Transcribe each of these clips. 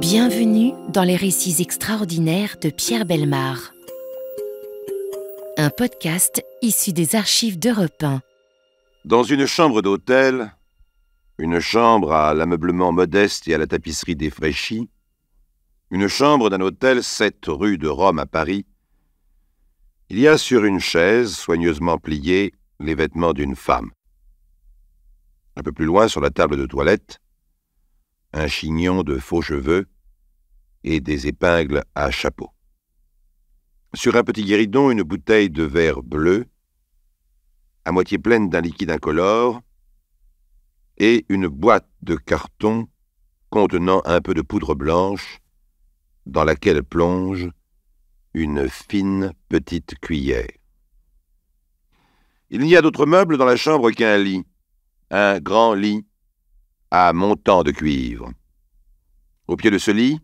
Bienvenue dans les récits extraordinaires de Pierre Belmar. Un podcast issu des archives d'Europe 1. Dans une chambre d'hôtel, une chambre à l'ameublement modeste et à la tapisserie défraîchie, une chambre d'un hôtel 7 rue de Rome à Paris, il y a sur une chaise, soigneusement pliée, les vêtements d'une femme. Un peu plus loin, sur la table de toilette, un chignon de faux cheveux et des épingles à chapeau. Sur un petit guéridon, une bouteille de verre bleu, à moitié pleine d'un liquide incolore, et une boîte de carton contenant un peu de poudre blanche, dans laquelle plonge une fine petite cuillère. Il n'y a d'autre meuble dans la chambre qu'un lit, un grand lit à montant de cuivre. Au pied de ce lit,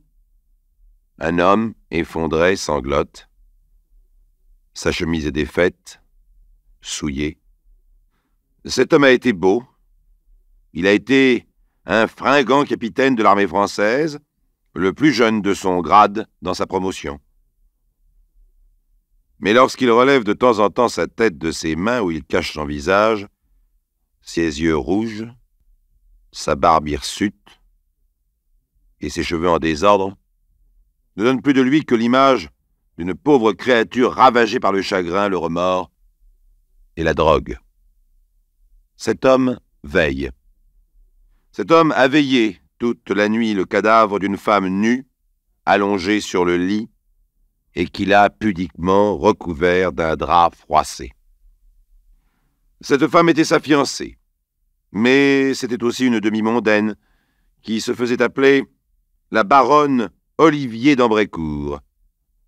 un homme effondré sanglote. Sa chemise est défaite, souillée. Cet homme a été beau. Il a été un fringant capitaine de l'armée française, le plus jeune de son grade dans sa promotion. Mais lorsqu'il relève de temps en temps sa tête de ses mains où il cache son visage, ses yeux rouges, sa barbe hirsute et ses cheveux en désordre, ne donnent plus de lui que l'image d'une pauvre créature ravagée par le chagrin, le remords et la drogue. Cet homme veille. Cet homme a veillé toute la nuit le cadavre d'une femme nue, allongée sur le lit, et qu'il a pudiquement recouvert d'un drap froissé. Cette femme était sa fiancée mais c'était aussi une demi-mondaine, qui se faisait appeler la baronne Olivier d'Ambrécourt,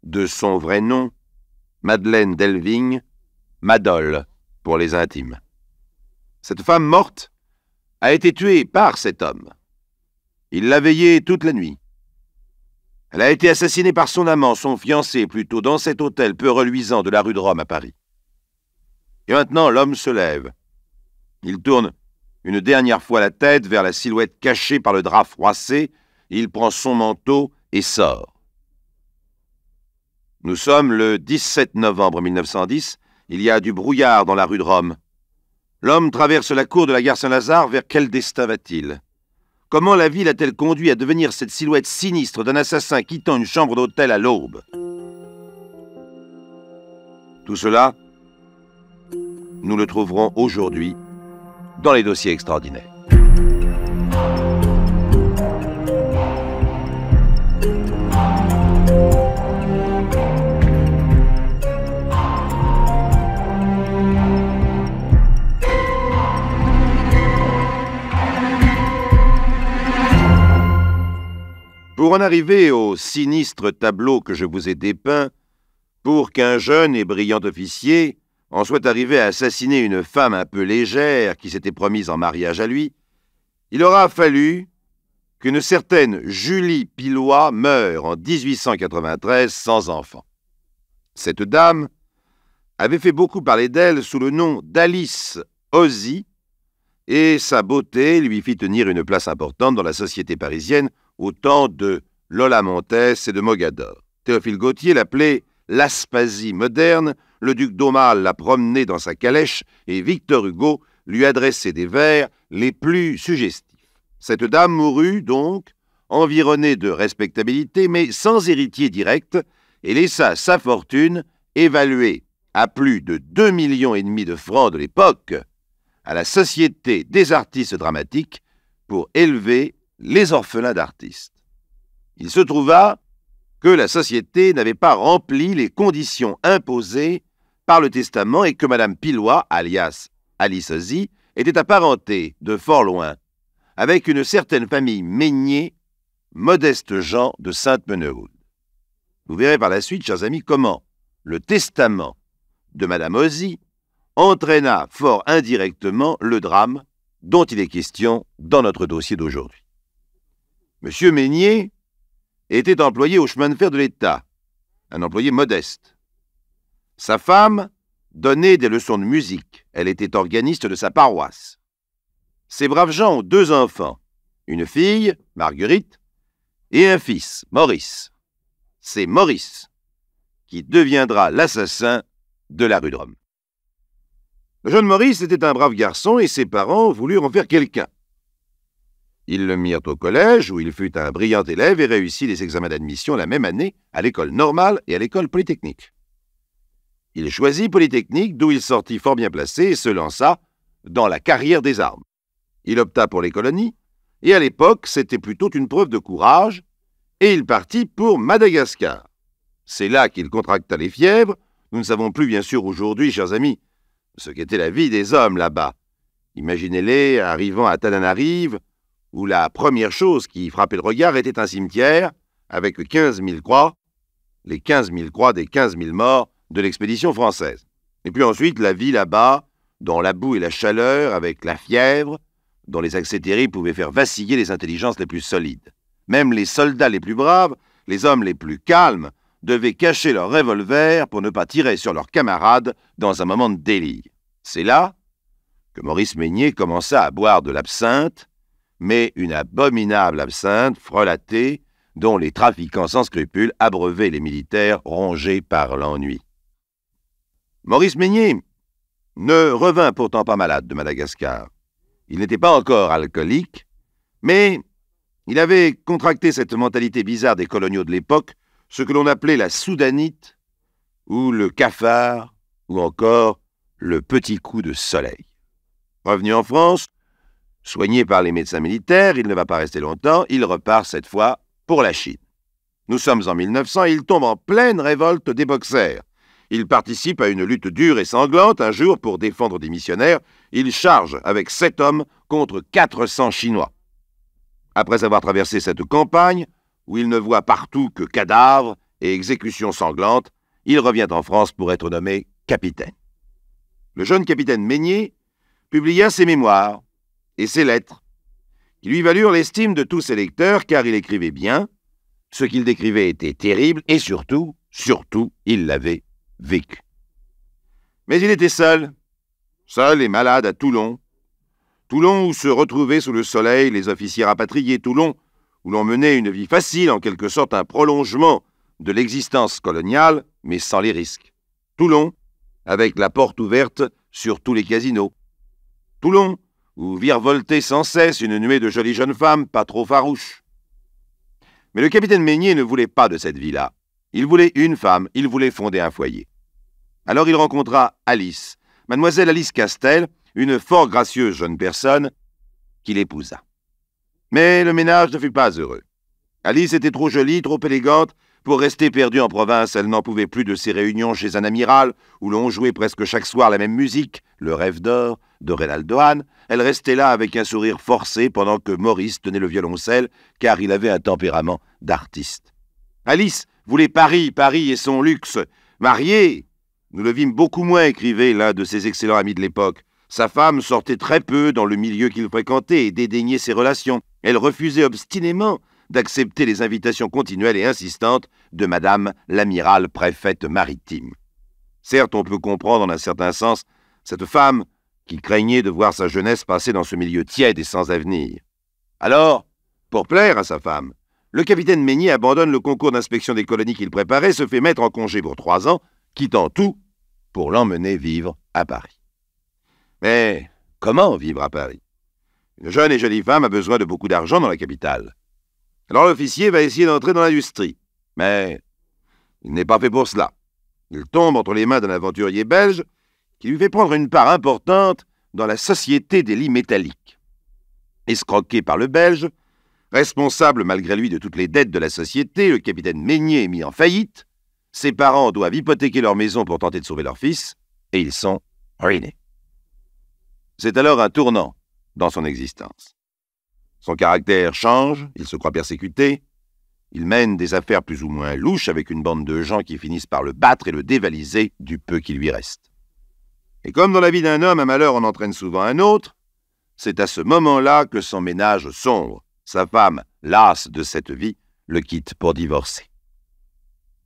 de son vrai nom, Madeleine Delvigne, Madol pour les intimes. Cette femme morte a été tuée par cet homme. Il l'a veillée toute la nuit. Elle a été assassinée par son amant, son fiancé, plutôt dans cet hôtel peu reluisant de la rue de Rome à Paris. Et maintenant, l'homme se lève. Il tourne une dernière fois la tête vers la silhouette cachée par le drap froissé, il prend son manteau et sort. Nous sommes le 17 novembre 1910, il y a du brouillard dans la rue de Rome. L'homme traverse la cour de la gare Saint-Lazare, vers quel destin va-t-il? Comment la ville a-t-elle conduit à devenir cette silhouette sinistre d'un assassin quittant une chambre d'hôtel à l'aube? Tout cela, nous le trouverons aujourd'hui dans les dossiers extraordinaires. Pour en arriver au sinistre tableau que je vous ai dépeint, pour qu'un jeune et brillant officier en soit arrivé à assassiner une femme un peu légère qui s'était promise en mariage à lui, il aura fallu qu'une certaine Julie Pilois meure en 1893 sans enfant. Cette dame avait fait beaucoup parler d'elle sous le nom d'Alice Ozzy, et sa beauté lui fit tenir une place importante dans la société parisienne au temps de Lola Montes et de Mogador. Théophile Gautier l'appelait l'Aspasie moderne le duc d'Aumale l'a promené dans sa calèche et Victor Hugo lui adressait des vers les plus suggestifs. Cette dame mourut donc, environnée de respectabilité, mais sans héritier direct, et laissa sa fortune, évaluée à plus de 2 millions et demi de francs de l'époque, à la Société des artistes dramatiques pour élever les orphelins d'artistes. Il se trouva que la société n'avait pas rempli les conditions imposées par le testament et que Madame Pilois, alias Alice Ozzy, était apparentée de fort loin avec une certaine famille Meignier, modeste Jean de Sainte-Menehould. Vous verrez par la suite, chers amis, comment le testament de Madame Ozzy entraîna fort indirectement le drame dont il est question dans notre dossier d'aujourd'hui. Monsieur Meignier était employé au chemin de fer de l'État, un employé modeste. Sa femme donnait des leçons de musique. Elle était organiste de sa paroisse. Ces braves gens ont deux enfants, une fille, Marguerite, et un fils, Maurice. C'est Maurice qui deviendra l'assassin de la rue de Rome. Le jeune Maurice était un brave garçon et ses parents voulurent en faire quelqu'un. Ils le mirent au collège où il fut un brillant élève et réussit les examens d'admission la même année à l'école normale et à l'école polytechnique. Il choisit Polytechnique d'où il sortit fort bien placé et se lança dans la carrière des armes. Il opta pour les colonies et à l'époque c'était plutôt une preuve de courage et il partit pour Madagascar. C'est là qu'il contracta les fièvres. Nous ne savons plus, bien sûr, aujourd'hui, chers amis, ce qu'était la vie des hommes là-bas. Imaginez-les arrivant à Tananarive, où la première chose qui frappait le regard était un cimetière avec 15 000 croix, les 15 000 croix des 15 000 morts de l'expédition française. Et puis ensuite, la vie là-bas, dans la boue et la chaleur, avec la fièvre, dont les accès terribles pouvaient faire vaciller les intelligences les plus solides. Même les soldats les plus braves, les hommes les plus calmes, devaient cacher leur revolver pour ne pas tirer sur leurs camarades dans un moment de délire. C'est là que Maurice Meignet commença à boire de l'absinthe, mais une abominable absinthe frelatée dont les trafiquants sans scrupules abreuvaient les militaires rongés par l'ennui. Maurice Meignet ne revint pourtant pas malade de Madagascar. Il n'était pas encore alcoolique, mais il avait contracté cette mentalité bizarre des coloniaux de l'époque ce que l'on appelait la soudanite, ou le cafard, ou encore le petit coup de soleil. Revenu en France, soigné par les médecins militaires, il ne va pas rester longtemps, il repart cette fois pour la Chine. Nous sommes en 1900 et il tombe en pleine révolte des boxers. Il participe à une lutte dure et sanglante. Un jour, pour défendre des missionnaires, il charge avec sept hommes contre 400 Chinois. Après avoir traversé cette campagne, où il ne voit partout que cadavres et exécutions sanglantes, il revient en France pour être nommé capitaine. Le jeune capitaine Meignet publia ses mémoires et ses lettres, qui lui valurent l'estime de tous ses lecteurs car il écrivait bien, ce qu'il décrivait était terrible et surtout, surtout, il l'avait Mais il était seul, seul et malade à Toulon. Toulon où se retrouvaient sous le soleil les officiers rapatriés, Toulon où l'on menait une vie facile, en quelque sorte un prolongement de l'existence coloniale, mais sans les risques. Toulon, avec la porte ouverte sur tous les casinos. Toulon, où virevoltait sans cesse une nuée de jolies jeunes femmes pas trop farouches. Mais le capitaine Meignet ne voulait pas de cette vie-là. Il voulait une femme, il voulait fonder un foyer. Alors il rencontra Alice, mademoiselle Alice Castel, une fort gracieuse jeune personne, qu'il épousa. Mais le ménage ne fut pas heureux. Alice était trop jolie, trop élégante, pour rester perdue en province. Elle n'en pouvait plus de ses réunions chez un amiral, où l'on jouait presque chaque soir la même musique, le rêve d'or, de Reynaldoane. Elle restait là avec un sourire forcé pendant que Maurice tenait le violoncelle, car il avait un tempérament d'artiste. Alice voulait Paris, Paris et son luxe. Mariée, nous le vîmes beaucoup moins, écrivait l'un de ses excellents amis de l'époque. Sa femme sortait très peu dans le milieu qu'il fréquentait et dédaignait ses relations. Elle refusait obstinément d'accepter les invitations continuelles et insistantes de Madame l'amiral préfète maritime. Certes, on peut comprendre en un certain sens cette femme qui craignait de voir sa jeunesse passer dans ce milieu tiède et sans avenir. Alors, pour plaire à sa femme, le capitaine Meignet abandonne le concours d'inspection des colonies qu'il préparait, se fait mettre en congé pour trois ans, quittant tout pour l'emmener vivre à Paris. Mais comment vivre à Paris? Une jeune et jolie femme a besoin de beaucoup d'argent dans la capitale. Alors l'officier va essayer d'entrer dans l'industrie. Mais il n'est pas fait pour cela. Il tombe entre les mains d'un aventurier belge qui lui fait prendre une part importante dans la société des lits métalliques. Escroqué par le Belge, responsable malgré lui de toutes les dettes de la société, le capitaine Meignet est mis en faillite, ses parents doivent hypothéquer leur maison pour tenter de sauver leur fils, et ils sont ruinés. C'est alors un tournant dans son existence. Son caractère change, il se croit persécuté, il mène des affaires plus ou moins louches avec une bande de gens qui finissent par le battre et le dévaliser du peu qui lui reste. Et comme dans la vie d'un homme, un malheur en entraîne souvent un autre, c'est à ce moment-là que son ménage sombre. Sa femme, lasse de cette vie, le quitte pour divorcer.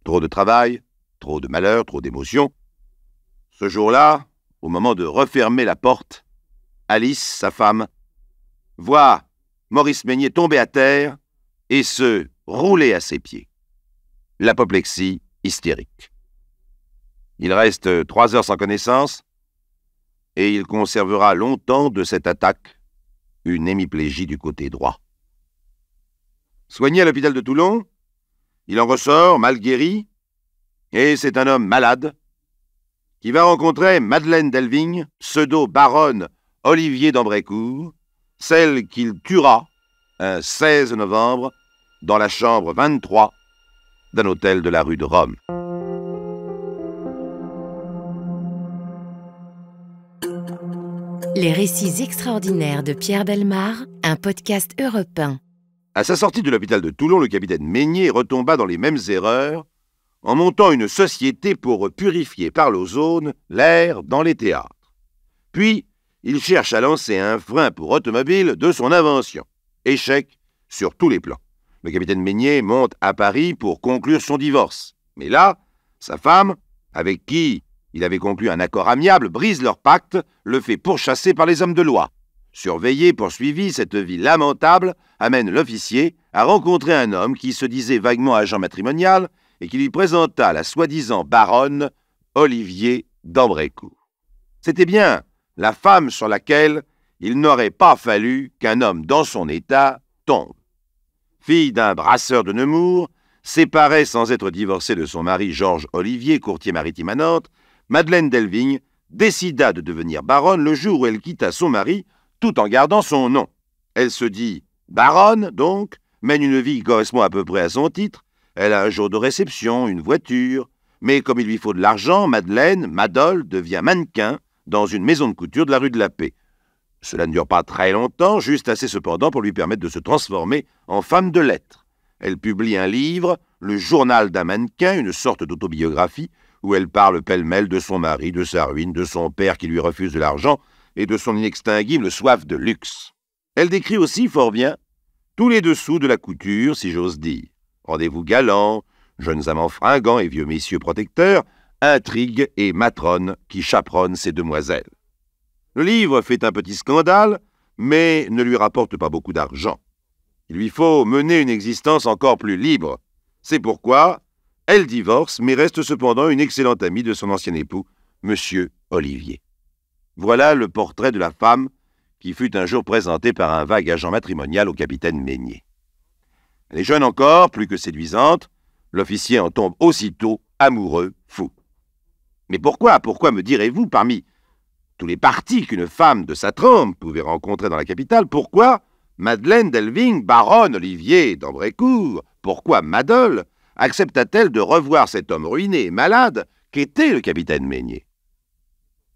Trop de travail, trop de malheur, trop d'émotions. Ce jour-là, au moment de refermer la porte, Alice, sa femme, voit Maurice Meignet tomber à terre et se rouler à ses pieds. L'apoplexie hystérique. Il reste trois heures sans connaissance et il conservera longtemps de cette attaque une hémiplégie du côté droit. Soigné à l'hôpital de Toulon, il en ressort mal guéri et c'est un homme malade qui va rencontrer Madeleine Delvigne, pseudo-baronne Olivier d'Ambrécourt, celle qu'il tuera un 16 novembre dans la chambre 23 d'un hôtel de la rue de Rome. Les récits extraordinaires de Pierre Belmar, un podcast européen. À sa sortie de l'hôpital de Toulon, le capitaine Meignet retomba dans les mêmes erreurs en montant une société pour purifier par l'ozone l'air dans les théâtres. Puis, il cherche à lancer un frein pour automobile de son invention. Échec sur tous les plans. Le capitaine Meignet monte à Paris pour conclure son divorce. Mais là, sa femme, avec qui il avait conclu un accord amiable, brise leur pacte, le fait pourchasser par les hommes de loi. Surveillé, poursuivi, cette vie lamentable amène l'officier à rencontrer un homme qui se disait vaguement agent matrimonial et qui lui présenta la soi-disant baronne Olivier d'Ambrécourt. C'était bien la femme sur laquelle il n'aurait pas fallu qu'un homme dans son état tombe. Fille d'un brasseur de Nemours, séparée sans être divorcée de son mari Georges Olivier, courtier maritime à Nantes, Madeleine Delvigne décida de devenir baronne le jour où elle quitta son mari tout en gardant son nom. Elle se dit baronne, donc, mène une vie qui correspond à peu près à son titre, elle a un jour de réception, une voiture, mais comme il lui faut de l'argent, Madeleine, Madol, devient mannequin dans une maison de couture de la rue de la Paix. Cela ne dure pas très longtemps, juste assez cependant pour lui permettre de se transformer en femme de lettres. Elle publie un livre, Le journal d'un mannequin, une sorte d'autobiographie, où elle parle pêle-mêle de son mari, de sa ruine, de son père qui lui refuse de l'argent et de son inextinguible soif de luxe. Elle décrit aussi fort bien tous les dessous de la couture, si j'ose dire rendez-vous galants, jeunes amants fringants et vieux messieurs protecteurs, intrigues et matrones qui chaperonnent ces demoiselles. Le livre fait un petit scandale, mais ne lui rapporte pas beaucoup d'argent. Il lui faut mener une existence encore plus libre. C'est pourquoi elle divorce, mais reste cependant une excellente amie de son ancien époux, M. Olivier. Voilà le portrait de la femme qui fut un jour présentée par un vague agent matrimonial au capitaine Meignet. Elle est jeune encore, plus que séduisante. L'officier en tombe aussitôt amoureux, fou. Mais pourquoi, pourquoi me direz-vous, parmi tous les partis qu'une femme de sa trompe pouvait rencontrer dans la capitale, pourquoi Madeleine Delving, baronne Olivier d'Ambrécourt, pourquoi Madol accepta-t-elle de revoir cet homme ruiné et malade qu'était le capitaine Meignet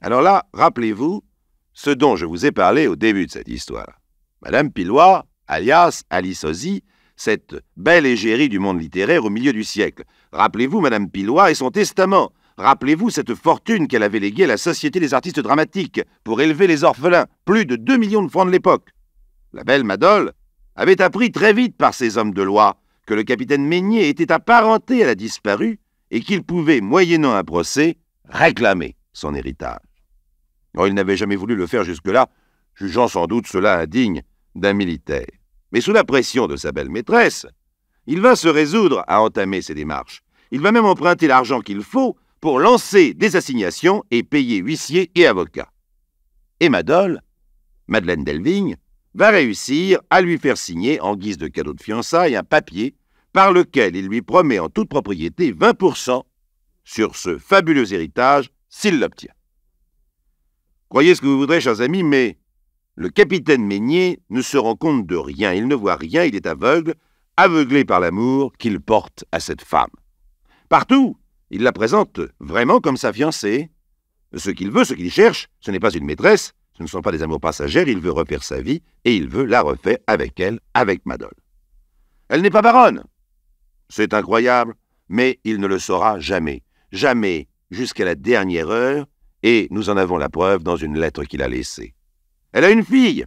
Alors là, rappelez-vous ce dont je vous ai parlé au début de cette histoire. Madame Pilois, alias Alice Ozzy, cette belle égérie du monde littéraire au milieu du siècle. Rappelez-vous Madame Pilois et son testament. Rappelez-vous cette fortune qu'elle avait léguée à la Société des artistes dramatiques pour élever les orphelins, plus de 2 millions de francs de l'époque. La belle Madol avait appris très vite par ses hommes de loi que le capitaine Meignet était apparenté à la disparue et qu'il pouvait, moyennant un procès, réclamer son héritage. Or, il n'avait jamais voulu le faire jusque-là, jugeant sans doute cela indigne d'un militaire. Mais sous la pression de sa belle maîtresse, il va se résoudre à entamer ses démarches. Il va même emprunter l'argent qu'il faut pour lancer des assignations et payer huissiers et avocats. Et Madol, Madeleine Delvigne, va réussir à lui faire signer, en guise de cadeau de fiançailles, un papier par lequel il lui promet en toute propriété 20% sur ce fabuleux héritage s'il l'obtient. Croyez ce que vous voudrez, chers amis, mais le capitaine Meignet ne se rend compte de rien, il ne voit rien, il est aveugle, aveuglé par l'amour qu'il porte à cette femme. Partout, il la présente vraiment comme sa fiancée. Ce qu'il veut, ce qu'il cherche, ce n'est pas une maîtresse, ce ne sont pas des amours passagères, il veut refaire sa vie, et il veut la refaire avec elle, avec Madol. Elle n'est pas baronne. C'est incroyable, mais il ne le saura jamais, jamais, jusqu'à la dernière heure, et nous en avons la preuve dans une lettre qu'il a laissée. Elle a une fille.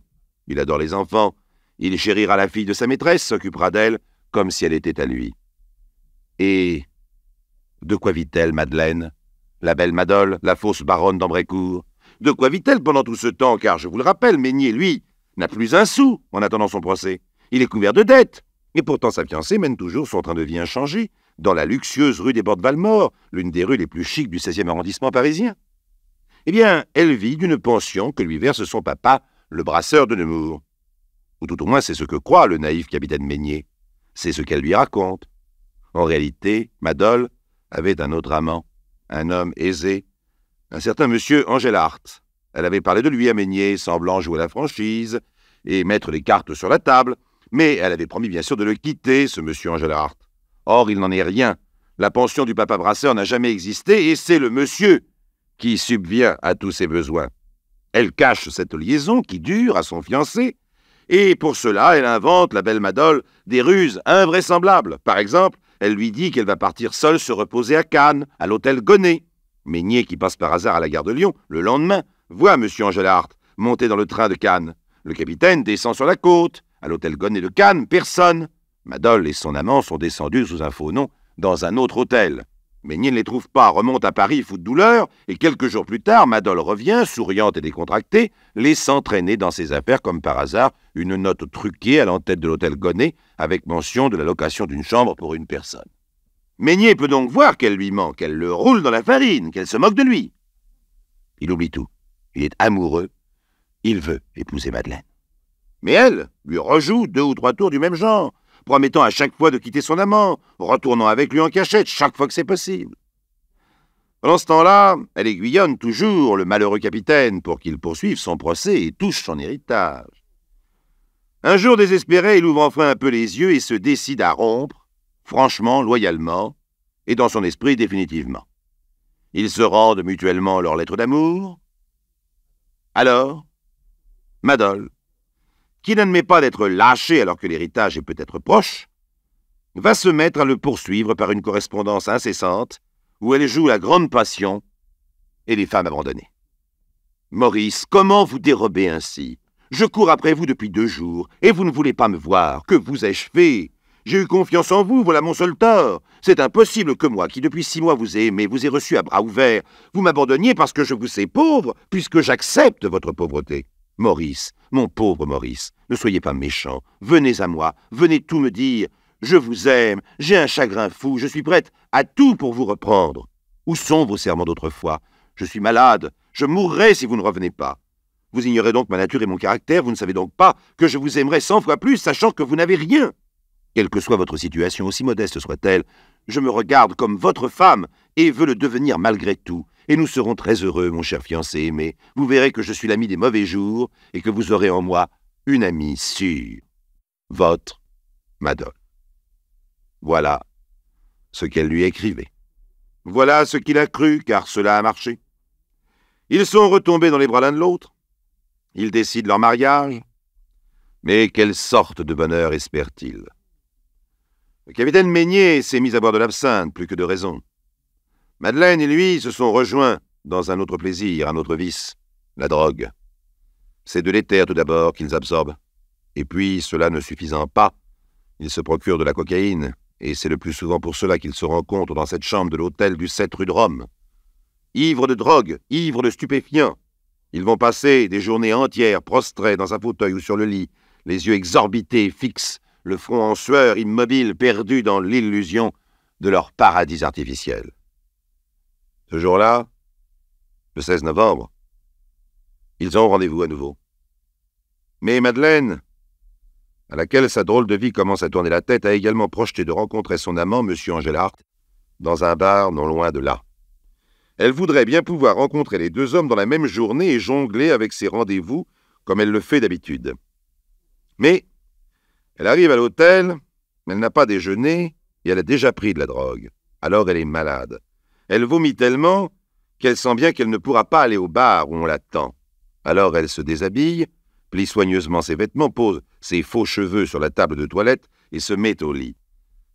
Il adore les enfants. Il chérira la fille de sa maîtresse, s'occupera d'elle comme si elle était à lui. Et de quoi vit-elle, Madeleine? La belle Madole, la fausse baronne d'Ambrécourt? De quoi vit-elle pendant tout ce temps? Car, je vous le rappelle, Meignet, lui, n'a plus un sou en attendant son procès. Il est couvert de dettes. Et pourtant sa fiancée mène toujours son train de vie inchangé, dans la luxueuse rue des Bordes Valmore, l'une des rues les plus chics du 16e arrondissement parisien. Eh bien, elle vit d'une pension que lui verse son papa, le brasseur de Nemours. Ou tout au moins c'est ce que croit le naïf capitaine Meignier. C'est ce qu'elle lui raconte. En réalité, Madol avait un autre amant, un homme aisé, un certain monsieur Hart. Elle avait parlé de lui à Meignier, semblant jouer la franchise et mettre les cartes sur la table, mais elle avait promis bien sûr de le quitter, ce monsieur Hart. Or, il n'en est rien. La pension du papa Brasseur n'a jamais existé et c'est le monsieur qui subvient à tous ses besoins. Elle cache cette liaison qui dure à son fiancé, et pour cela, elle invente, la belle Madol, des ruses invraisemblables. Par exemple, elle lui dit qu'elle va partir seule se reposer à Cannes, à l'hôtel Gonnet. Meignier, qui passe par hasard à la gare de Lyon, le lendemain, voit M. Angelart monter dans le train de Cannes. Le capitaine descend sur la côte. À l'hôtel Gonnet de Cannes, personne. Madol et son amant sont descendus sous un faux nom dans un autre hôtel. Meignier ne les trouve pas, remonte à Paris, fou de douleur, et quelques jours plus tard, Madol revient, souriante et décontractée, laissant traîner dans ses affaires, comme par hasard, une note truquée à l'entête de l'hôtel Gonnet, avec mention de la location d'une chambre pour une personne. Meignier peut donc voir qu'elle lui ment, qu'elle le roule dans la farine, qu'elle se moque de lui. Il oublie tout. Il est amoureux. Il veut épouser Madeleine. Mais elle lui rejoue deux ou trois tours du même genre, promettant à chaque fois de quitter son amant, retournant avec lui en cachette chaque fois que c'est possible. Pendant ce temps-là, elle aiguillonne toujours le malheureux capitaine pour qu'il poursuive son procès et touche son héritage. Un jour désespéré, il ouvre enfin un peu les yeux et se décide à rompre, franchement, loyalement, et dans son esprit définitivement. Ils se rendent mutuellement leurs lettres d'amour. Alors, Madol, qui n'admet pas d'être lâché alors que l'héritage est peut-être proche, va se mettre à le poursuivre par une correspondance incessante où elle joue la grande passion et les femmes abandonnées. Maurice, comment vous dérobez ainsi? Je cours après vous depuis deux jours, et vous ne voulez pas me voir. Que vous ai-je fait? J'ai eu confiance en vous, voilà mon seul tort. C'est impossible que moi, qui depuis six mois vous ai aimé, vous ai reçu à bras ouverts, vous m'abandonniez parce que je vous sais pauvre, puisque j'accepte votre pauvreté. Maurice, mon pauvre Maurice, ne soyez pas méchant, venez à moi, venez tout me dire. Je vous aime, j'ai un chagrin fou, je suis prête à tout pour vous reprendre. Où sont vos serments d'autrefois? Je suis malade, je mourrai si vous ne revenez pas. Vous ignorez donc ma nature et mon caractère, vous ne savez donc pas que je vous aimerai cent fois plus, sachant que vous n'avez rien. Quelle que soit votre situation, aussi modeste soit-elle, je me regarde comme votre femme et veux le devenir malgré tout, et nous serons très heureux, mon cher fiancé aimé. Vous verrez que je suis l'ami des mauvais jours et que vous aurez en moi une amie sûre. Votre Madol. Voilà ce qu'elle lui écrivait. Voilà ce qu'il a cru, car cela a marché. Ils sont retombés dans les bras l'un de l'autre. Ils décident leur mariage. Mais quelle sorte de bonheur espère-t-il Le capitaine Meignier s'est mis à boire de l'absinthe, plus que de raison. Madeleine et lui se sont rejoints dans un autre plaisir, un autre vice, la drogue. C'est de l'éther tout d'abord qu'ils absorbent. Et puis, cela ne suffisant pas, ils se procurent de la cocaïne, et c'est le plus souvent pour cela qu'ils se rencontrent dans cette chambre de l'hôtel du 7 rue de Rome. Ivres de drogue, ivres de stupéfiants, ils vont passer des journées entières prostrés dans un fauteuil ou sur le lit, les yeux exorbités, fixes, le front en sueur, immobile, perdus dans l'illusion de leur paradis artificiel. Ce jour-là, le 16 novembre, ils ont rendez-vous à nouveau. Mais Madeleine, à laquelle sa drôle de vie commence à tourner la tête, a également projeté de rencontrer son amant, M. Angelart, dans un bar non loin de là. Elle voudrait bien pouvoir rencontrer les deux hommes dans la même journée et jongler avec ses rendez-vous comme elle le fait d'habitude. Mais elle arrive à l'hôtel, elle n'a pas déjeuné et elle a déjà pris de la drogue. Alors elle est malade. Elle vomit tellement qu'elle sent bien qu'elle ne pourra pas aller au bar où on l'attend. Alors elle se déshabille, plie soigneusement ses vêtements, pose ses faux cheveux sur la table de toilette et se met au lit.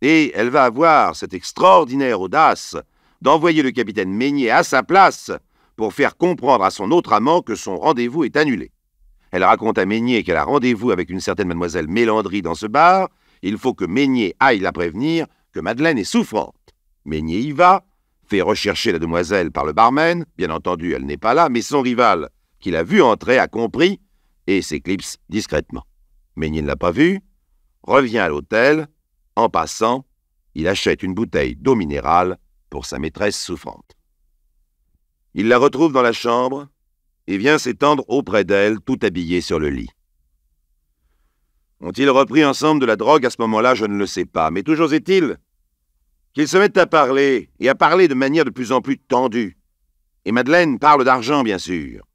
Et elle va avoir cette extraordinaire audace d'envoyer le capitaine Meignier à sa place pour faire comprendre à son autre amant que son rendez-vous est annulé. Elle raconte à Meignier qu'elle a rendez-vous avec une certaine mademoiselle Mélandry dans ce bar. Il faut que Meignier aille la prévenir que Madeleine est souffrante. Meignier y va, fait rechercher la demoiselle par le barman, bien entendu elle n'est pas là, mais son rival, qui l'a vu entrer, a compris, et s'éclipse discrètement. Meignier ne l'a pas vue, revient à l'hôtel. En passant, il achète une bouteille d'eau minérale pour sa maîtresse souffrante. Il la retrouve dans la chambre et vient s'étendre auprès d'elle, tout habillé sur le lit. Ont-ils repris ensemble de la drogue à ce moment-là? Je ne le sais pas, mais toujours est-il qu'ils se mettent à parler, et à parler de manière de plus en plus tendue. Et Madeleine parle d'argent, bien sûr.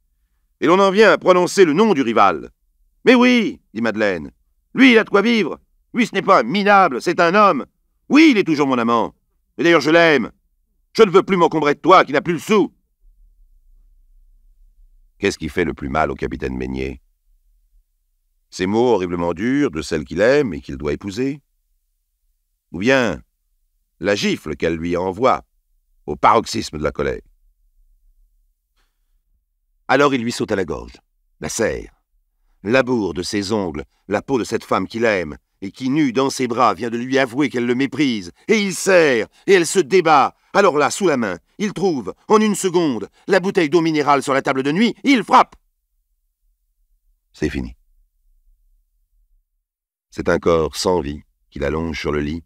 Et l'on en vient à prononcer le nom du rival. Mais oui, dit Madeleine, lui, il a de quoi vivre. Lui, ce n'est pas un minable, c'est un homme. Oui, il est toujours mon amant. Et d'ailleurs, je l'aime. Je ne veux plus m'encombrer de toi qui n'as plus le sou. Qu'est-ce qui fait le plus mal au capitaine Meignet Ces mots horriblement durs de celle qu'il aime et qu'il doit épouser Ou bien la gifle qu'elle lui envoie au paroxysme de la colère Alors il lui saute à la gorge, la serre, laboure de ses ongles la peau de cette femme qu'il aime, et qui, nue dans ses bras, vient de lui avouer qu'elle le méprise, et il serre, et elle se débat. Alors là, sous la main, il trouve, en une seconde, la bouteille d'eau minérale sur la table de nuit, il frappe. C'est fini. C'est un corps sans vie qu'il allonge sur le lit,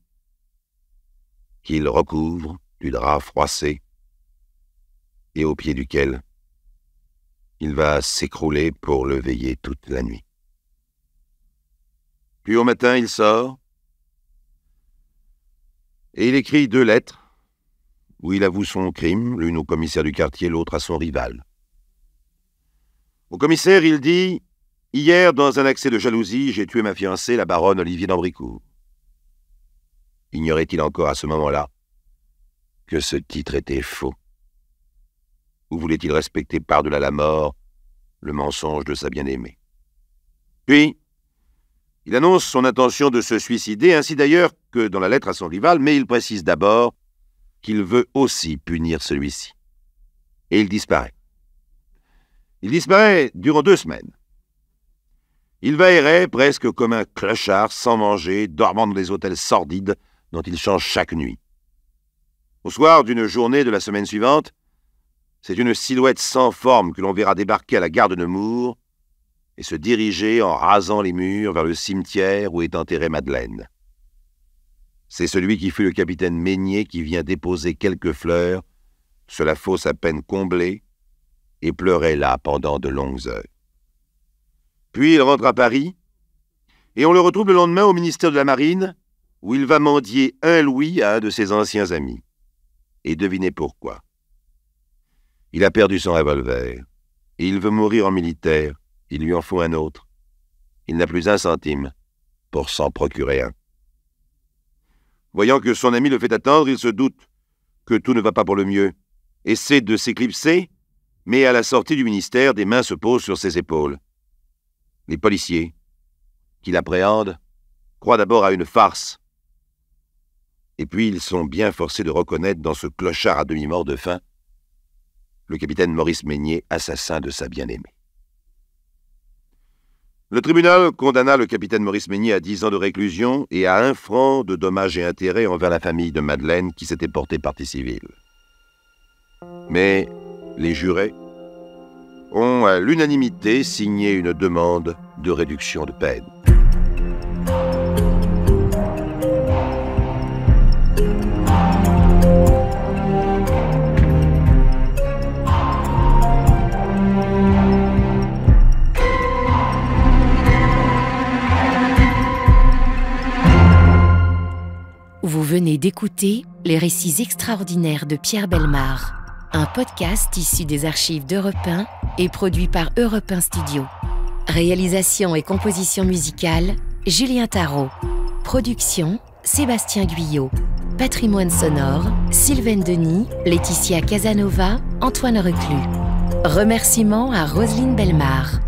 qu'il recouvre du drap froissé, et au pied duquel il va s'écrouler pour le veiller toute la nuit. Puis au matin, il sort, et il écrit deux lettres, où il avoue son crime, l'une au commissaire du quartier, l'autre à son rival. Au commissaire, il dit Hier, dans un accès de jalousie, j'ai tué ma fiancée, la baronne Olivier d'Ambricourt. Ignorait-il encore à ce moment-là que ce titre était faux? Ou voulait-il respecter par-delà la mort le mensonge de sa bien-aimée? Puis, il annonce son intention de se suicider, ainsi d'ailleurs que dans la lettre à son rival, mais il précise d'abord qu'il veut aussi punir celui-ci. Et il disparaît. Il disparaît durant deux semaines. Il va errer presque comme un clochard, sans manger, dormant dans des hôtels sordides dont il change chaque nuit. Au soir d'une journée de la semaine suivante, c'est une silhouette sans forme que l'on verra débarquer à la gare de Nemours et se diriger en rasant les murs vers le cimetière où est enterrée Madeleine. C'est celui qui fut le capitaine Meignet qui vient déposer quelques fleurs sur la fosse à peine comblée et pleurait là pendant de longues heures. Puis il rentre à Paris, et on le retrouve le lendemain au ministère de la Marine, où il va mendier un louis à un de ses anciens amis. Et devinez pourquoi. Il a perdu son revolver, il veut mourir en militaire, il lui en faut un autre. Il n'a plus un centime pour s'en procurer un. Voyant que son ami le fait attendre, il se doute que tout ne va pas pour le mieux, essaie de s'éclipser, mais à la sortie du ministère, des mains se posent sur ses épaules. Les policiers, qui l'appréhendent, croient d'abord à une farce. Et puis ils sont bien forcés de reconnaître dans ce clochard à demi-mort de faim le capitaine Maurice Meignet, assassin de sa bien-aimée. Le tribunal condamna le capitaine Maurice Meignet à dix ans de réclusion et à un franc de dommages et intérêts envers la famille de Madeleine qui s'était portée partie civile. Mais les jurés ont à l'unanimité signé une demande de réduction de peine. D'écouter Les récits extraordinaires de Pierre Belmar, un podcast issu des archives d'Europe 1 et produit par Europe 1 Studio. Réalisation et composition musicale, Julien Tarot. Production, Sébastien Guyot. Patrimoine sonore, Sylvain Denis, Laetitia Casanova, Antoine Reclus. Remerciements à Roselyne Belmar.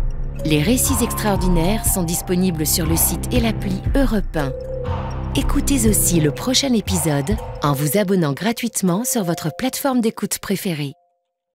Les récits extraordinaires sont disponibles sur le site et l'appli Europe 1. Écoutez aussi le prochain épisode en vous abonnant gratuitement sur votre plateforme d'écoute préférée.